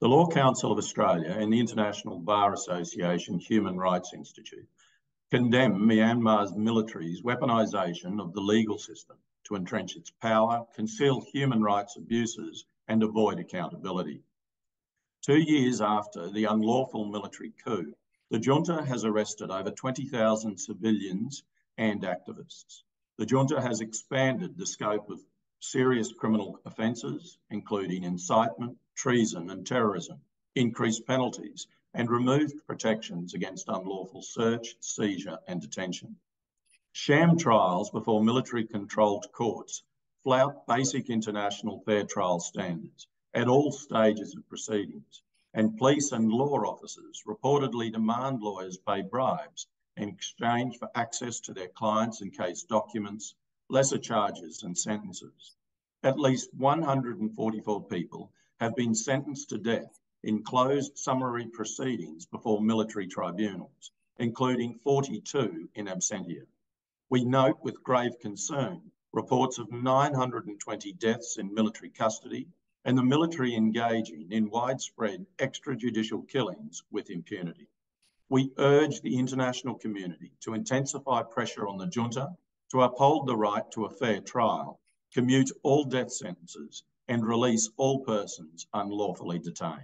The Law Council of Australia and the International Bar Association Human Rights Institute condemn Myanmar's military's weaponisation of the legal system to entrench its power, conceal human rights abuses, and avoid accountability. Two years after the unlawful military coup, the junta has arrested over 20,000 civilians and activists. The junta has expanded the scope of serious criminal offences, including incitement, treason, and terrorism, increased penalties, and removed protections against unlawful search, seizure, and detention. Sham trials before military controlled courts flout basic international fair trial standards at all stages of proceedings, and police and law officers reportedly demand lawyers pay bribes in exchange for access to their clients' and case documents, lesser charges and sentences. At least 144 people have been sentenced to death in closed summary proceedings before military tribunals, including 42 in absentia. We note with grave concern reports of 920 deaths in military custody and the military engaging in widespread extrajudicial killings with impunity. We urge the international community to intensify pressure on the junta to uphold the right to a fair trial, commute all death sentences, and release all persons unlawfully detained.